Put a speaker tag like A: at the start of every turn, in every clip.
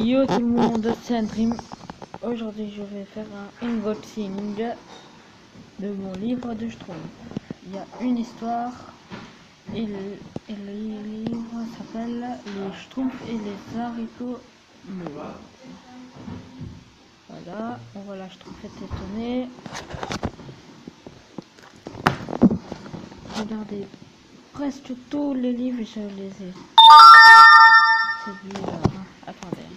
A: Yo tout le monde, c'est Andream. Aujourd'hui, je vais faire un unboxing de mon livre de Schtroumpf. Il y a une histoire et le, livre s'appelle Les Schtroumpfs et les haricots bleus. Voilà, on voit la Schtroumpfette étonnée. Regardez, presque tous les livres, je les ai. C'est bizarre. hein. Attendez.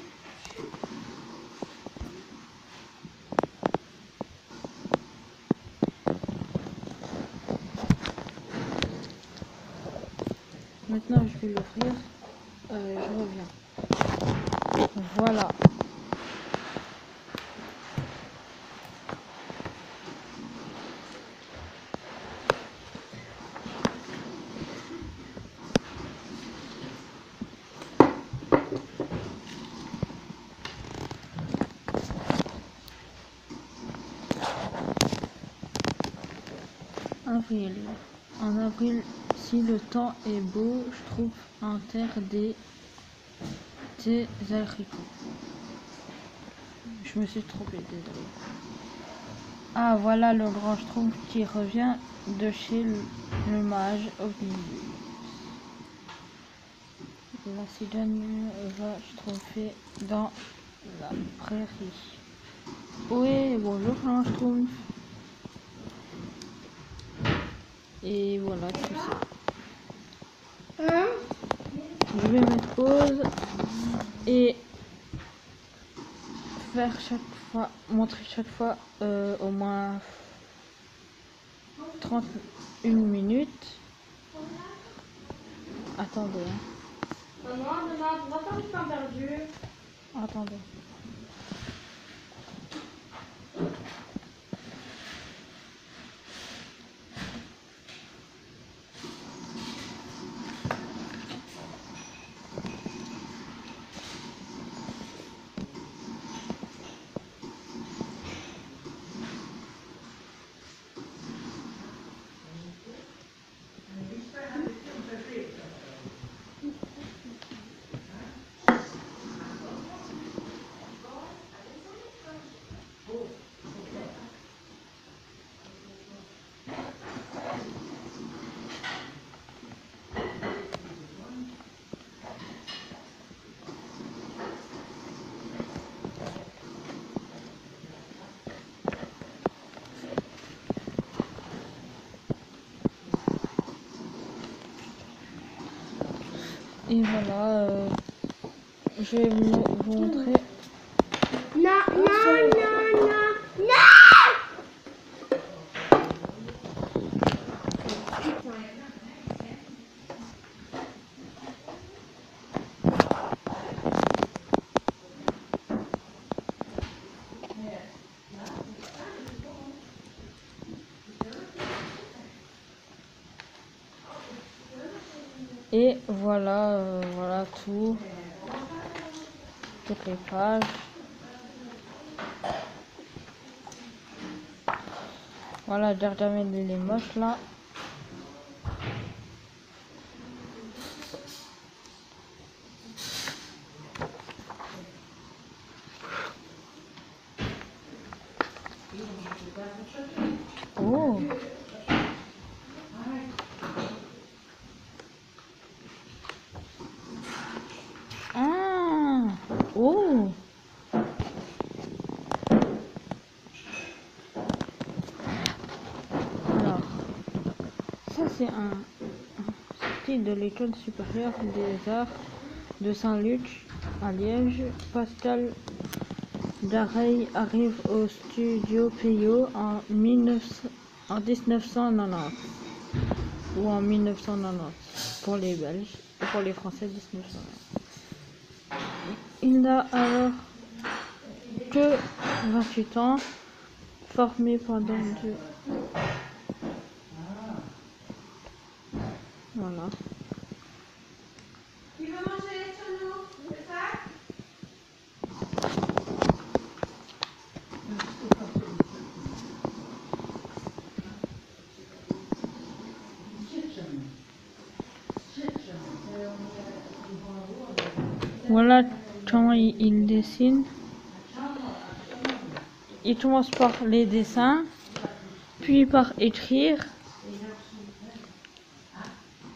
A: Maintenant, je vais l'ouvrir. Euh, je reviens. Voilà. Avril. En avril, si le temps est beau, je trouve en terre des, des haricots. Je me suis trompée, désolé. Ah, voilà le grand schtroumpf qui revient de chez le, le mage Omnibus. La cigogne va schtroumpfer dans la prairie. Oui, bonjour grand schtroumpf. Et voilà tout ça. Je vais mettre pause et faire chaque fois, montrer chaque fois euh, au moins 31 minutes. Attendez, hein.
B: Maman, demain, on va faire du pain perdu.
A: attendez. Et voilà, euh, je vais vous montrer
B: non
A: Et voilà, euh, voilà tout. Toutes les pages. Voilà, Gargamel il est moche là. Oh Ah Oh Alors, ça c'est un, sorti de l'école supérieure des arts de Saint-Luc à Liège. Pascal Dareil arrive au studio Payot en, 19 en 1990 ou en 1990 pour les Belges pour les Français 1990. Il n'a alors que 28 ans, formé pendant deux. Voilà. Voilà il dessine, il commence par les dessins, puis par écrire.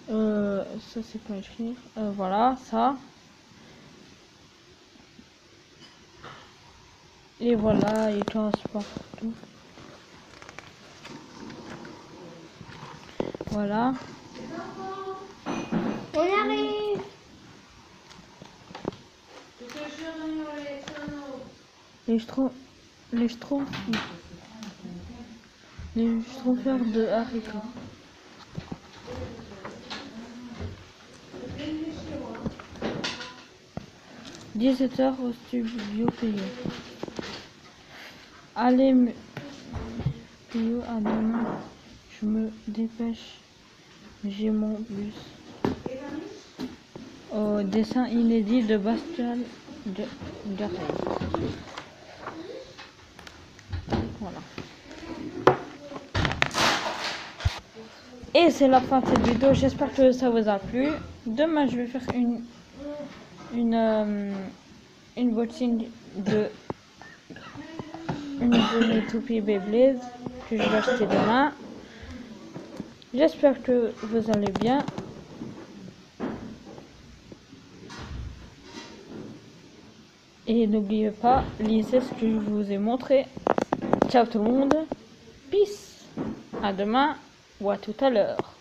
A: Euh, ça c'est pas écrire. Euh, voilà, ça. Et voilà, il commence par tout. Voilà.
B: On arrive.
A: Les stro... Les stro... Les stropheurs de haricots. Dix-sept heures au studio payé. Allez, m- Pio, à demain. Je me dépêche. J'ai mon bus. Au dessin inédit de Bastial de. Et c'est la fin de cette vidéo. J'espère que ça vous a plu. Demain, je vais faire une une euh, une de une de mes toupies Beyblade que je vais acheter demain. J'espère que vous allez bien. Et n'oubliez pas, lisez ce que je vous ai montré. Ciao tout le monde. Peace. À demain ou tout à l'heure.